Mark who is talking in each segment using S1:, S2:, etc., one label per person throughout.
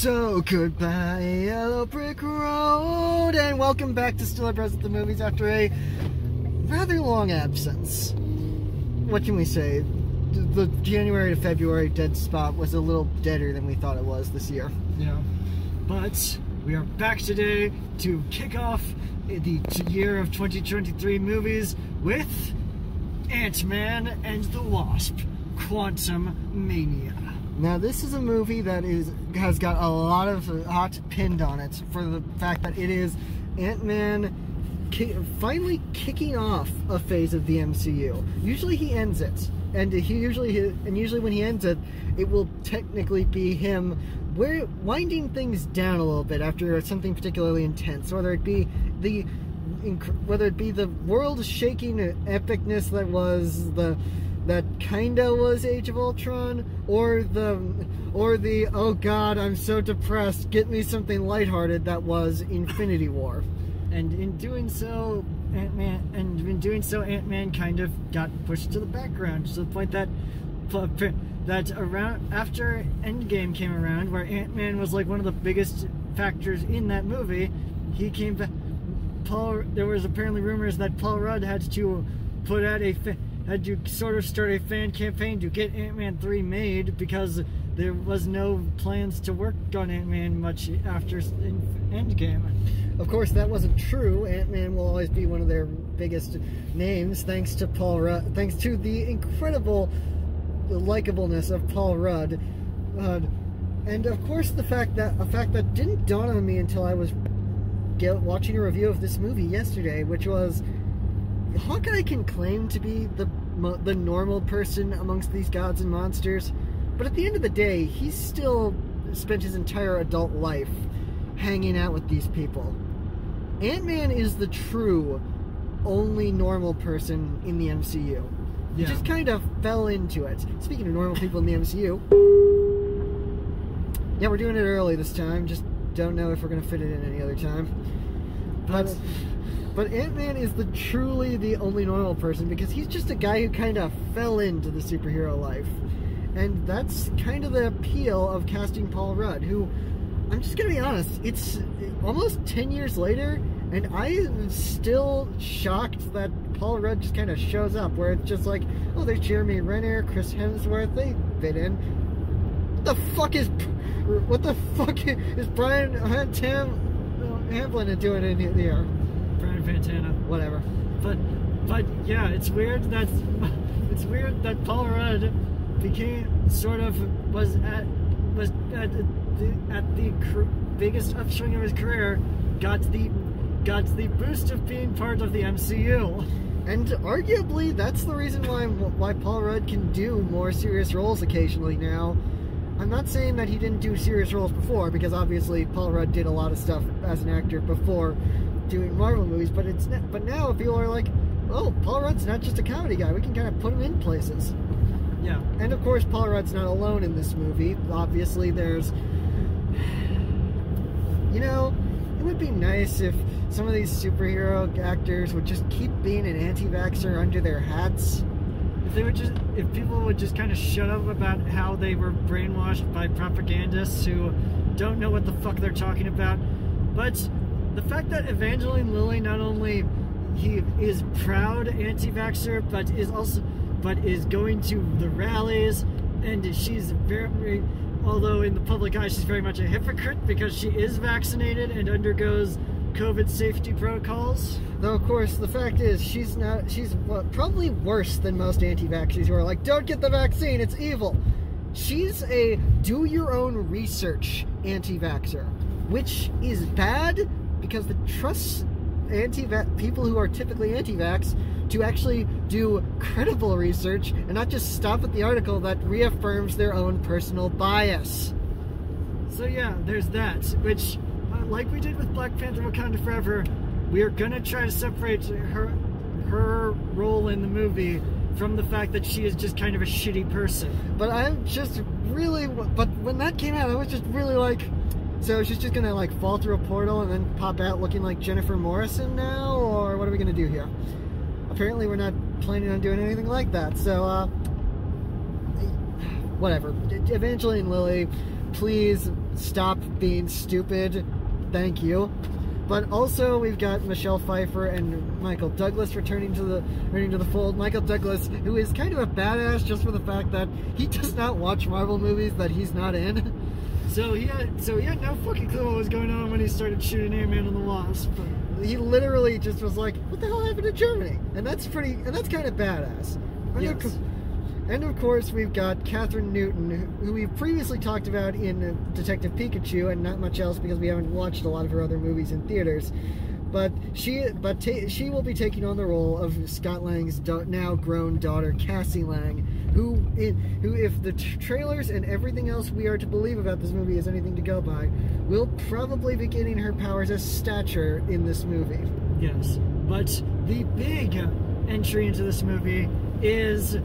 S1: So goodbye, Yellow Brick Road, and welcome back to StillerBros. at the Movies after a rather long absence. What can we say? The January to February dead spot was a little deader than we thought it was this year.
S2: Yeah. But we are back today to kick off the year of 2023 movies with Ant-Man and the Wasp: Quantum Mania.
S1: Now, this is a movie that is has got a lot of hot pinned on it for the fact that it is Ant-Man ki finally kicking off a phase of the MCU. Usually he ends it, and he usually and usually when he ends it, it will technically be him where winding things down a little bit after something particularly intense, whether it be the whether it be the world-shaking epicness that was the that kinda was Age of Ultron, or the, or the, oh god, I'm so depressed, get me something lighthearted that was Infinity War.
S2: And in doing so, Ant-Man, and in doing so, Ant-Man kind of got pushed to the background to the point that, that around, after Endgame came around, where Ant-Man was like one of the biggest factors in that movie, he came back, Paul, there was apparently rumors that Paul Rudd had to put out a, had to sort of start a fan campaign to get Ant-Man 3 made because there was no plans to work on Ant-Man much after Endgame.
S1: Of course, that wasn't true. Ant-Man will always be one of their biggest names, thanks to Paul Rudd, thanks to the incredible likableness of Paul Rudd. Uh, and of course, the fact that a fact that didn't dawn on me until I was watching a review of this movie yesterday, which was Hawkeye can claim to be the the normal person amongst these gods and monsters, but at the end of the day, he's still spent his entire adult life hanging out with these people. Ant-Man is the true only normal person in the MCU. He just kind of fell into it. Speaking of normal people in the MCU, yeah, we're doing it early this time. Just don't know if we're gonna fit it in any other time. But but Ant-Man is the truly the only normal person because he's just a guy who kind of fell into the superhero life. And that's kind of the appeal of casting Paul Rudd, who, I'm just gonna be honest, it's almost 10 years later, and I am still shocked that Paul Rudd just kind of shows up, where it's just like, oh, there's Jeremy Renner, Chris Hemsworth, they fit in. What the fuck is, what the fuck is Brian Tam Hamlin doing in here?
S2: Fantana.
S1: Whatever.
S2: But but yeah, it's weird that it's weird that Paul Rudd became sort of was at was at the, at the biggest upswing of his career, got the got the boost of being part of the MCU.
S1: And arguably, that's the reason why why Paul Rudd can do more serious roles occasionally now. I'm not saying that he didn't do serious roles before, because obviously Paul Rudd did a lot of stuff as an actor before doing Marvel movies, but it's not, but now people are like, oh, Paul Rudd's not just a comedy guy. We can kind of put him in places.
S2: Yeah.
S1: And of course, Paul Rudd's not alone in this movie. Obviously, there's, you know, it would be nice if some of these superhero actors would just keep being an anti-vaxxer under their hats.
S2: If they would just, if people would just kind of shut up about how they were brainwashed by propagandists who don't know what the fuck they're talking about, but the fact that Evangeline Lilly not only he is proud anti-vaxxer, but is also but is going to the rallies, and she's very, although in the public eye she's very much a hypocrite because she is vaccinated and undergoes COVID safety protocols.
S1: Though of course the fact is she's not she's probably worse than most anti-vaxxers who are like, don't get the vaccine, it's evil. She's a do your own research anti-vaxxer, which is bad because the trust anti-vax people who are typically anti-vax to actually do credible research and not just stop at the article that reaffirms their own personal bias.
S2: So yeah, there's that, which, uh, like we did with Black Panther: Wakanda Forever, we are gonna try to separate her her role in the movie from the fact that she is just kind of a shitty person.
S1: But I'm just really, but when that came out, I was just really like so she's just gonna like fall through a portal and then pop out looking like Jennifer Morrison now, or what are we gonna do here? Apparently we're not planning on doing anything like that, so uh, whatever. Evangeline Lilly, please stop being stupid. Thank you. But also we've got Michelle Pfeiffer and Michael Douglas returning to the returning to the fold. Michael Douglas, who is kind of a badass just for the fact that he does not watch Marvel movies that he's not in.
S2: So he had so he had no fucking clue what was going on when he started shooting Ant Man and the Wasp. But
S1: He literally just was like, "What the hell happened to Germany?" And that's pretty, and that's kind of badass. And of
S2: Yes.
S1: co- And of course, we've got Kathryn Newton, who we've previously talked about in uh, Detective Pikachu, and not much else because we haven't watched a lot of her other movies in theaters. But she, but ta- she will be taking on the role of Scott Lang's now grown daughter, Cassie Lang, who, who, if the trailers and everything else we are to believe about this movie is anything to go by, will probably be getting her powers as stature in this movie.
S2: yes, but the big entry into this movie is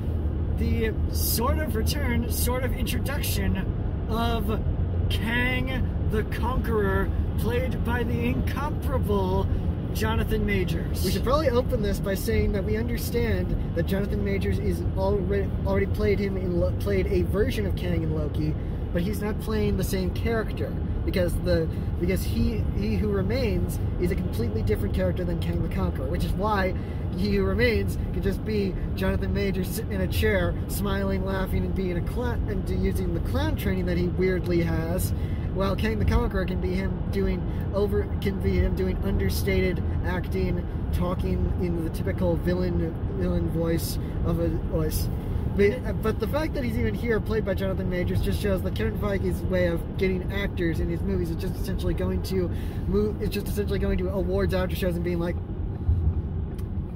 S2: the sort of return, sort of introduction of Kang the Conqueror, played by the incomparable Jonathan Majors.
S1: We should probably open this by saying that we understand that Jonathan Majors is already already played him in played a version of Kang in Loki, but he's not playing the same character because the because he he who remains is a completely different character than Kang the Conqueror, which is why he who remains could just be Jonathan Majors sitting in a chair, smiling, laughing, and being a clown and using the clown training that he weirdly has. While Kang the Conqueror can be him doing over can be him doing understated acting, talking in the typical villain villain voice of a voice. But, but the fact that he's even here, played by Jonathan Majors, just shows that Kevin Feige's way of getting actors in his movies is just essentially going to move. It's just essentially going to awards after shows and being like,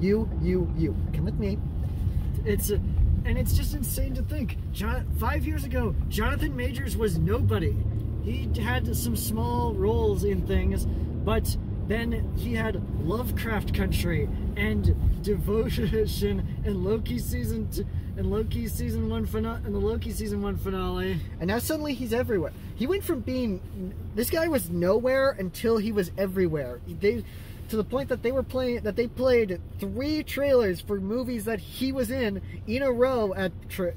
S1: "You, you, you, come with me."
S2: It's uh, and it's just insane to think. John, five years ago, Jonathan Majors was nobody. He had some small roles in things, but then he had Lovecraft Country and Devotion and Loki season two, and Loki season one finale and the Loki season one finale.
S1: And now suddenly he's everywhere. He went from being this guy was nowhere until he was everywhere. They to the point that they were playing that they played three trailers for movies that he was in in a row at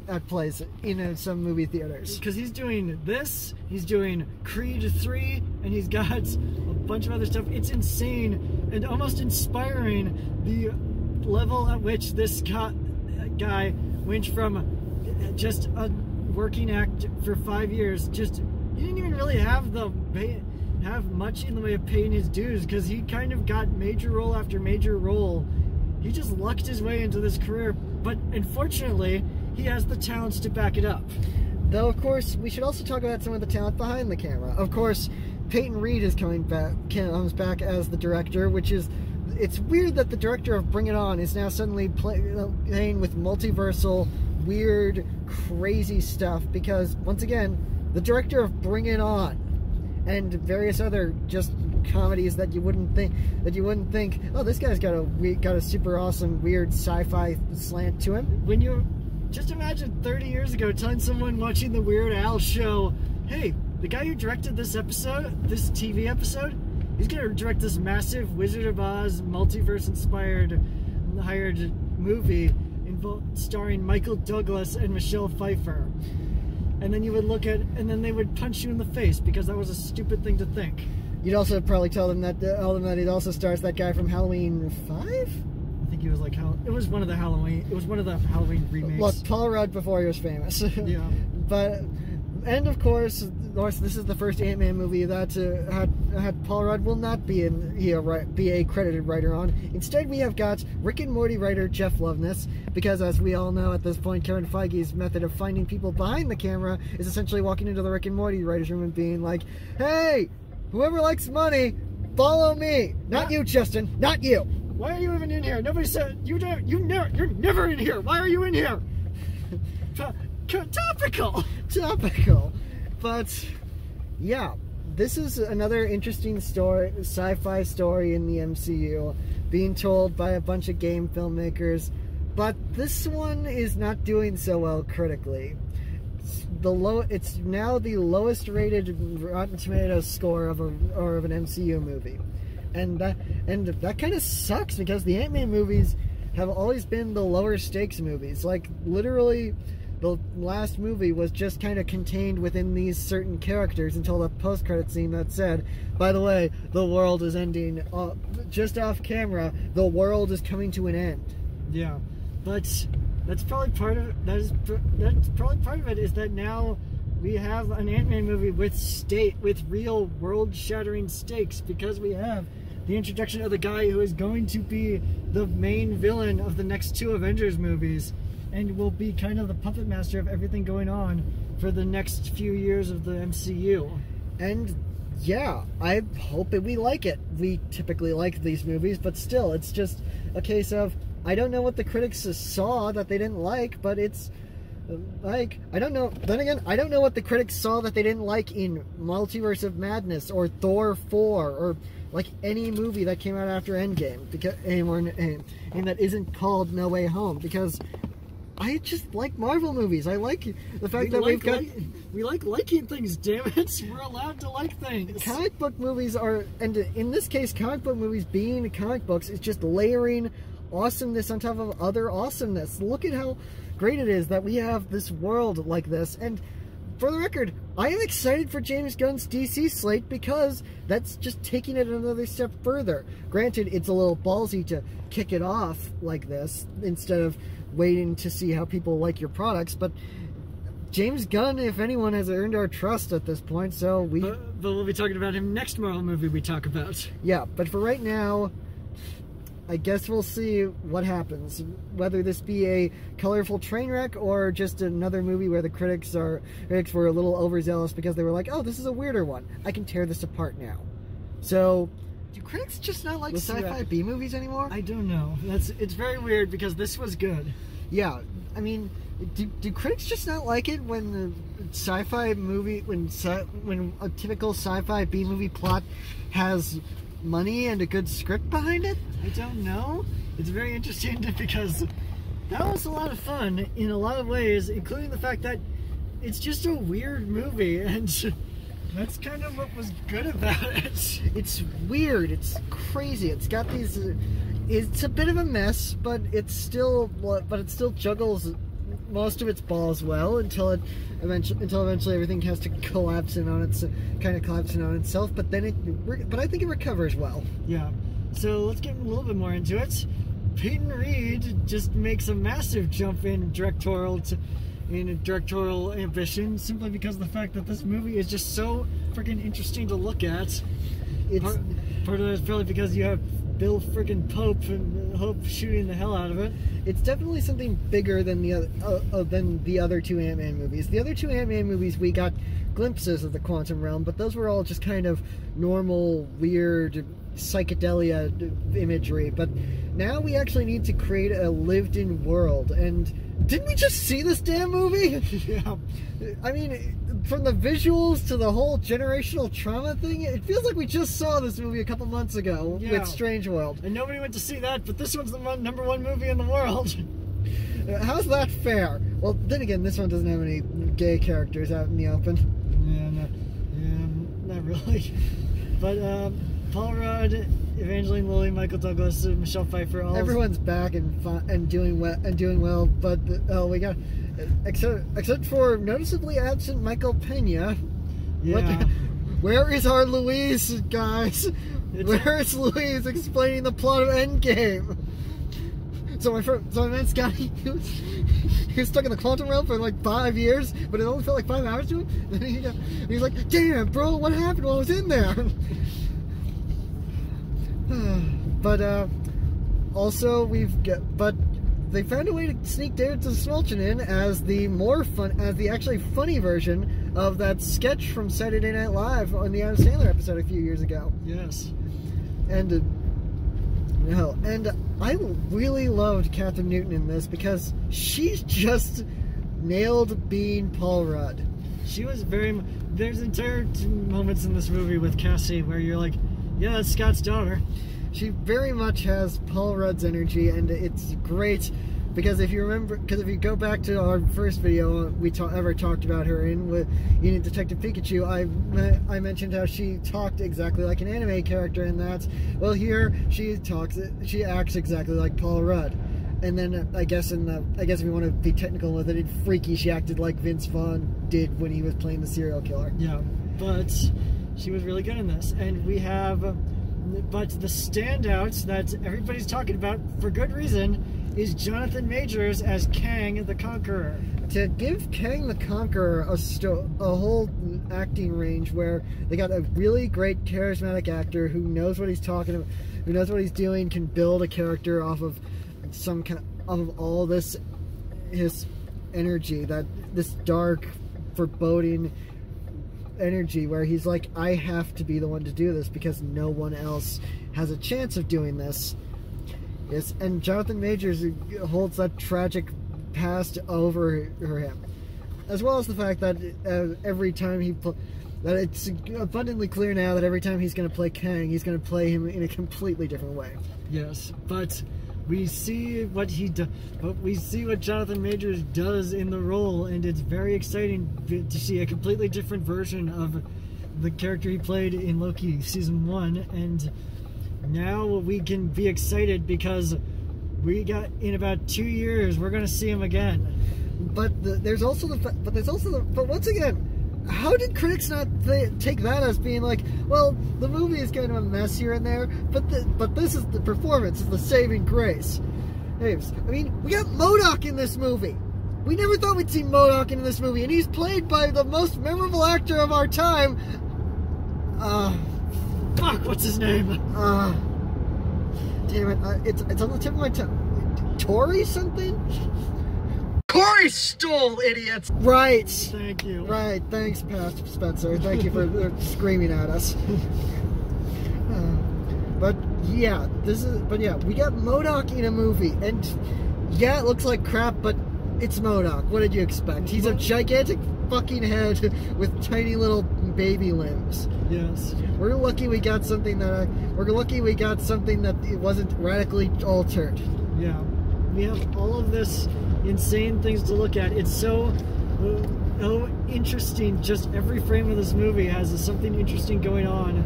S1: at plays in uh, some movie theaters.
S2: Because he's doing this, he's doing Creed 3, and he's got a bunch of other stuff. It's insane and almost inspiring the level at which this guy, guy went from just a working act for five years. Just he didn't even really have the have much in the way of paying his dues because he kind of got major role after major role. He just lucked his way into this career, but unfortunately, he has the talents to back it up.
S1: Though of course we should also talk about some of the talent behind the camera. Of course, Peyton Reed is coming back comes back as the director, which is it's weird that the director of Bring It On is now suddenly play, playing with multiversal, weird, crazy stuff. Because once again, the director of Bring It On and various other just comedies that you wouldn't think that you wouldn't think. Oh, this guy's got a we- got a super awesome, weird sci-fi slant to him.
S2: when you just imagine 30 years ago telling someone watching the Weird Al show, hey, the guy who directed this episode, this TV episode, he's gonna direct this massive Wizard of Oz multiverse inspired hired movie starring Michael Douglas and Michelle Pfeiffer. And then you would look at, and then they would punch you in the face because that was a stupid thing to think.
S1: You'd also probably tell them that uh, tell them that it also stars that guy from Halloween Five.
S2: I think he was like, it was one of the Halloween, it was one of the Halloween remakes.
S1: Look, Paul Rudd before he was famous.
S2: Yeah.
S1: but and of course, of course, this is the first Ant Man movie that uh, had had Paul Rudd will not be in a, be a credited writer on. Instead, we have got Rick and Morty writer Jeff Loveness, because as we all know at this point, Kevin Feige's method of finding people behind the camera is essentially walking into the Rick and Morty writers room and being like, "Hey, whoever likes money, follow me. Not you, Justin. Not you."
S2: Why are you even in here? Nobody said you don't. You never. You're never in here. Why are you in here? To- to- topical.
S1: topical. But yeah, this is another interesting story, sci-fi story in the MCU, being told by a bunch of game filmmakers. But this one is not doing so well critically. It's the low, it's now the lowest rated Rotten Tomatoes score of a or of an MCU movie, and that and that kind of sucks because the Ant Man movies have always been the lower stakes movies. Like literally, the last movie was just kind of contained within these certain characters until the post-credit scene that said, "By the way, the world is ending." Uh, just off camera, the world is coming to an end.
S2: Yeah, but that's probably part of that is that's probably part of it is that now we have an Ant-Man movie with state with real world-shattering stakes because we have the introduction of the guy who is going to be the main villain of the next two Avengers movies and will be kind of the puppet master of everything going on for the next few years of the MCU.
S1: And yeah, I hope that we like it. We typically like these movies, but still, it's just a case of I don't know what the critics saw that they didn't like, but it's like I don't know. Then again, I don't know what the critics saw that they didn't like in Multiverse of Madness or Thor 4 or like any movie that came out after Endgame because eh, anymore eh, and, and that isn't called No Way Home because I just like Marvel movies. I like the fact
S2: We
S1: that
S2: like
S1: we've got
S2: li- we like liking things. Damn it, we're allowed to like things.
S1: comic book movies are and in this case comic book movies being comic books is just layering awesomeness on top of other awesomeness look at how great it is that we have this world like this and for the record i am excited for james gunn's dc slate because that's just taking it another step further granted it's a little ballsy to kick it off like this instead of waiting to see how people like your products but James Gunn, if anyone, has earned our trust at this point, so we
S2: But, but we'll be talking about him next Marvel movie we talk about.
S1: yeah, but for right now, I guess we'll see what happens. Whether this be a colorful train wreck or just another movie where the critics are critics were a little overzealous because they were like, "Oh, this is a weirder one. I can tear this apart now." So, do critics just not like
S2: We'll
S1: sci-fi B movies anymore?
S2: I don't know. That's it's very weird because this was good.
S1: yeah, I mean, do, do critics just not like it when the sci-fi movie when sci, when a typical sci-fi B movie plot has money and a good script behind it?
S2: I don't know. It's very interesting because that was a lot of fun in a lot of ways, including the fact that it's just a weird movie, and that's kind of what was good about it.
S1: it's weird it's crazy it's got these uh, it's a bit of a mess but it's still but it still juggles most of its balls well until it eventually until eventually everything has to collapse in on its kind of collapsing on itself but then it but i think it recovers well
S2: Yeah. So let's get a little bit more into it. Peyton Reed just makes a massive jump in directorial to, in directorial ambition simply because of the fact that this movie is just so freaking interesting to look at.
S1: it's
S2: Part, part of that is probably because you have Bill freaking Pope and Hope shooting the hell out of it.
S1: it's definitely something bigger than the other uh, uh, than the other two Ant-Man movies. The other two Ant-Man movies we got glimpses of the quantum realm, but those were all just kind of normal, weird psychedelia imagery. But now we actually need to create a lived-in world. And didn't we just see this damn movie?
S2: yeah.
S1: I mean, from the visuals to the whole generational trauma thing, it feels like we just saw this movie a couple months ago
S2: Yeah.
S1: with Strange World.
S2: And nobody went to see that, but this one's the one, number one movie in the world.
S1: Uh, How's that fair? Well, then again, this one doesn't have any gay characters out in the open.
S2: Yeah, no, yeah, not really. But um, Paul Rudd, Evangeline Lilly, Michael Douglas, Michelle Pfeiffer, all
S1: Everyone's back and fi- and doing well and doing well, but oh, we got except except for noticeably absent Michael Pena. What-
S2: Yeah.
S1: where is our Luis, guys?
S2: It's-
S1: Where is Luis explaining the plot of Endgame? So my friend, so my man Scotty, he was, he was stuck in the quantum realm for like five years, but it only felt like five hours to him. And then he, got, he's like, "Damn, bro, what happened while I was in there?" but uh, also we've got, but they found a way to sneak David Dastmalchian in as the more fun, as the actually funny version of that sketch from Saturday Night Live on the Adam Sandler episode a few years ago.
S2: Yes.
S1: And uh, no, and I really loved Kathryn Newton in this because she's just nailed being Paul Rudd.
S2: She was very. There's entire moments in this movie with Cassie where you're like, yeah, that's Scott's daughter.
S1: She very much has Paul Rudd's energy, and it's great because if you remember, because if you go back to our first video we ta- ever talked about her in with Unit Detective Pikachu, I I mentioned how she talked exactly like an anime character in that. Well, here she talks, she acts exactly like Paul Rudd. and then uh, I guess in the I guess if you want to be technical with it, it freaky. She acted like Vince Vaughn did when he was playing the serial killer.
S2: Yeah, but she was really good in this, and we have. But the standouts that everybody's talking about for good reason is Jonathan Majors as Kang the Conqueror.
S1: To give Kang the Conqueror a, a whole acting range where they got a really great charismatic actor who knows what he's talking about, who knows what he's doing, can build a character off of some kind of, off of all this his energy, that this dark, foreboding energy where he's like, I have to be the one to do this because no one else has a chance of doing this. Yes, and Jonathan Majors holds that tragic past over him, as well as the fact that uh, every time he that it's abundantly clear now that every time he's going to play Kang, he's going to play him in a completely different way.
S2: Yes, but we see what he does, but we see what Jonathan Majors does in the role, and it's very exciting to see a completely different version of the character he played in Loki season one, and now we can be excited because we got in about two years we're gonna see him again.
S1: But the, there's also the but there's also the but once again how did critics not th take that as being like, well, the movie is kind of a mess here and there, but the, but this is the performance, is the saving grace. I mean, we got MODOK in this movie. We never thought we'd see MODOK in this movie, and he's played by the most memorable actor of our time. Uh,
S2: fuck, what's his name?
S1: Uh, damn it, uh, it's it's on the tip of my tongue. Tori something? Corey Stoll, idiots! Right.
S2: Thank you.
S1: Right. Thanks, Pastor Spencer. Thank you for screaming at us. Uh, but yeah, this is. But yeah, we got MODOK in a movie, and yeah, it looks like crap, but it's MODOK. What did you expect? He's a gigantic fucking head with tiny little baby limbs.
S2: Yes.
S1: We're lucky we got something that I, we're lucky we got something that it wasn't radically altered.
S2: Yeah. We have all of this insane things to look at. It's so so interesting. Just every frame of this movie has something interesting going on,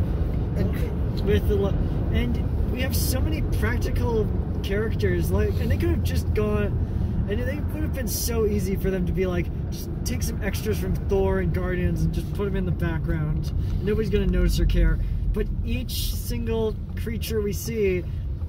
S2: and with the and we have so many practical characters. Like, and they could have just gone. And it would have been so easy for them to be like, just take some extras from Thor and Guardians and just put them in the background. Nobody's gonna notice or care. But each single creature we see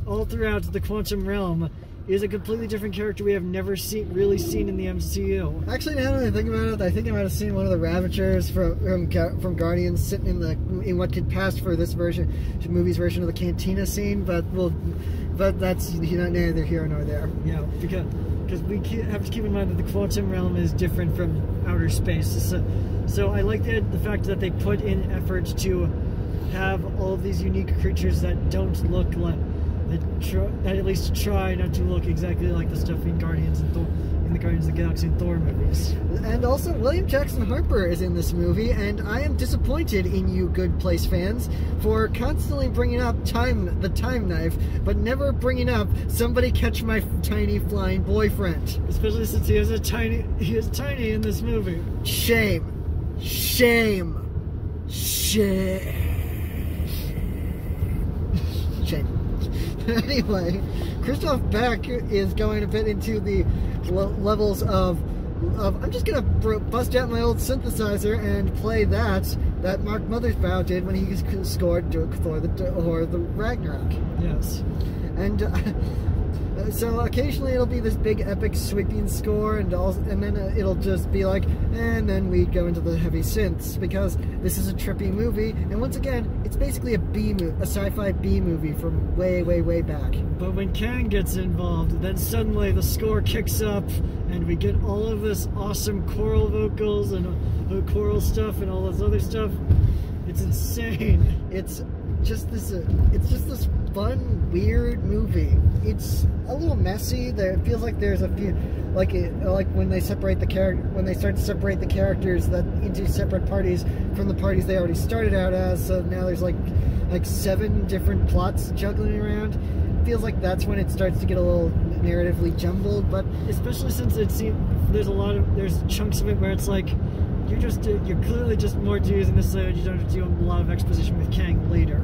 S2: all throughout the quantum realm is a completely different character we have never seen really seen in the MCU.
S1: Actually, now that I think about it, I think I might have seen one of the Ravagers from from, from Guardians sitting in the in what could pass for this version, movie's version of the Cantina scene, but we'll, but that's neither here nor there.
S2: Yeah, because because we have to keep in mind that the quantum realm is different from outer space. So, so I like the the fact that they put in effort to have all of these unique creatures that don't look like that, try, that at least try not to look exactly like the stuff in Guardians and Thor, in the Guardians of the Galaxy and Thor movies.
S1: And also, William Jackson Harper is in this movie, and I am disappointed in you, Good Place fans, for constantly bringing up time, the time knife, but never bringing up somebody catch my tiny flying boyfriend.
S2: Especially since he is a tiny, he is tiny in this movie.
S1: Shame, shame, shame, shame. anyway, Christoph Beck is going a bit into the levels of, of I'm just gonna bust out my old synthesizer and play that that Mark Mothersbaugh did when he scored Thor the or the Ragnarok.
S2: Yes,
S1: and. Uh, so occasionally it'll be this big epic sweeping score and all, and then uh, it'll just be like and then we go into the heavy synths because this is a trippy movie and once again it's basically a B movie a sci-fi B movie from way way way back.
S2: But when Kang gets involved then suddenly the score kicks up and we get all of this awesome choral vocals and uh, choral stuff and all this other stuff. It's insane.
S1: It's just this uh, it's just this fun weird movie. It's a little messy. There it feels like there's a few like it, like when they separate the character when they start to separate the characters that into separate parties from the parties they already started out as. So now there's like like seven different plots juggling around. Feels like that's when it starts to get a little narratively jumbled but
S2: especially since it seems there's a lot of there's chunks of it where it's like you're just you're clearly just more using this so you don't have to do a lot of exposition with Kang later.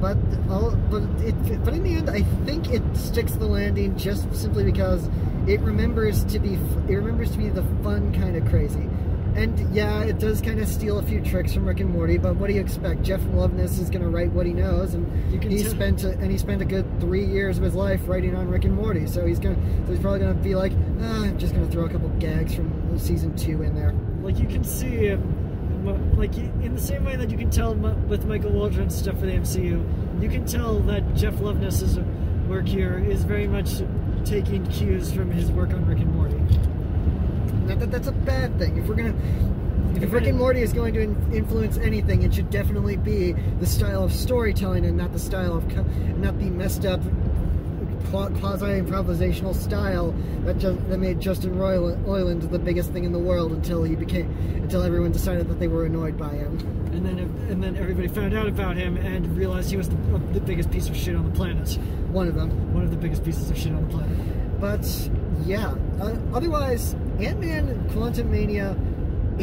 S1: but all, but it, but in the end, I think it sticks the landing just simply because it remembers to be it remembers to be the fun kind of crazy. And yeah, it does kind of steal a few tricks from Rick and Morty, but what do you expect? Jeff Loveness is going to write what he knows, and he spent a, and he spent a good three years of his life writing on Rick and Morty. So he's gonna, so he's probably going to be like, ah, I'm just going to throw a couple gags from season two in there.
S2: Like you can see, um, like in the same way that you can tell with Michael Waldron's stuff for the MCU, you can tell that Jeff Loveness's work here is very much taking cues from his work on Rick and Morty.
S1: Not that that's a bad thing. If we're gonna, if Rick and Morty is going to influence anything, it should definitely be the style of storytelling and not the style of, not the messed up quasi-improvisational style that just, that made Justin Roiland the biggest thing in the world until he became until everyone decided that they were annoyed by him.
S2: And then and then everybody found out about him and realized he was the, the biggest piece of shit on the planet.
S1: One of them.
S2: One of the biggest pieces of shit on the planet.
S1: But yeah, uh, otherwise Ant-Man Quantumania,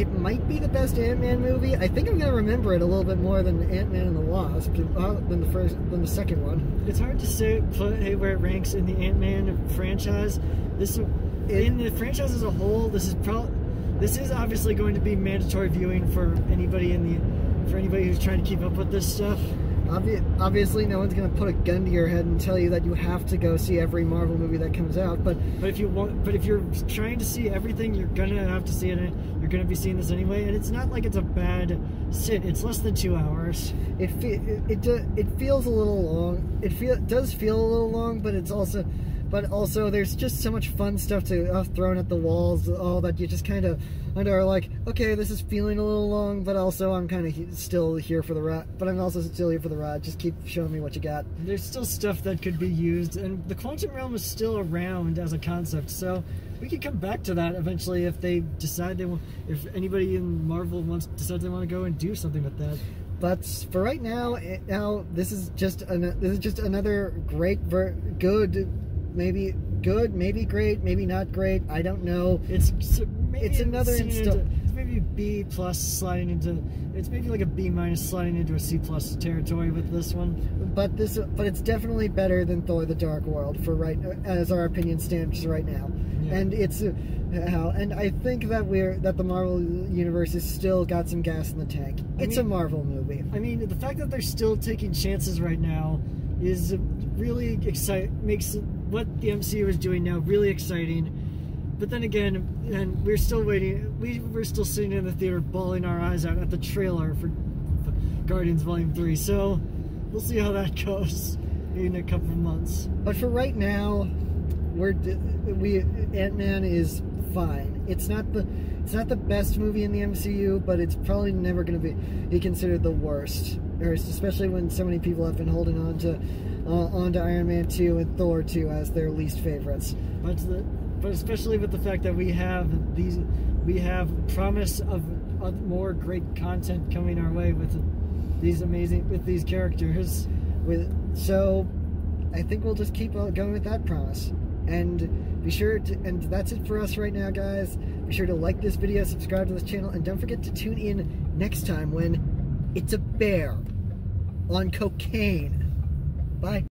S1: it might be the best Ant-Man movie. I think I'm gonna remember it a little bit more than Ant-Man and the Wasp, uh, than the first, than the second one.
S2: It's hard to say put where it ranks in the Ant-Man franchise. This it, in the franchise as a whole, this is probably this is obviously going to be mandatory viewing for anybody in the for anybody who's trying to keep up with this stuff.
S1: Obvi obviously, no one's going to put a gun to your head and tell you that you have to go see every Marvel movie that comes out. But
S2: but if you want, but if you're trying to see everything, you're gonna have to see it. You're gonna be seeing this anyway, and it's not like it's a bad sit. It's less than two hours.
S1: It it it, it feels a little long. It feel it does feel a little long, but it's also but also there's just so much fun stuff to uh, thrown at the walls all that you just kind of are like okay this is feeling a little long but also i'm kind of he still here for the ride but i'm also still here for the ride. Just keep showing me what you got.
S2: There's still stuff that could be used and the quantum realm is still around as a concept so we could come back to that eventually if they decide they want if anybody in marvel wants decide they want to go and do something with that.
S1: But for right now, eh, now this is just an, this is just another great, good maybe good, maybe great, maybe not great. I don't know.
S2: It's it's another. Maybe B plus sliding into. It's maybe like a B minus sliding into a C plus territory with this one.
S1: But this, but it's definitely better than Thor: The Dark World for right as our opinion stands right now. Yeah. And it's how, and I think that we're that the Marvel universe has still got some gas in the tank. It's I mean, a Marvel movie.
S2: I mean, the fact that they're still taking chances right now is really excite makes what the MCU is doing now really exciting. But then again, and we're still waiting. We we're still sitting in the theater, bawling our eyes out at the trailer for Guardians Volume Three. So we'll see how that goes in a couple of months.
S1: But for right now, we're we Ant Man is fine. It's not the it's not the best movie in the MCU, but it's probably never going to be be considered the worst. Or especially when so many people have been holding on to uh, onto Iron Man 2 and Thor 2 as their least favorites.
S2: But, the, but especially with the fact that we have these, we have promise of, of more great content coming our way with these amazing, with these characters.
S1: With so, I think we'll just keep going with that promise. And be sure to, and that's it for us right now, guys. Be sure to like this video, subscribe to this channel, and don't forget to tune in next time when it's a bear on cocaine. Bye.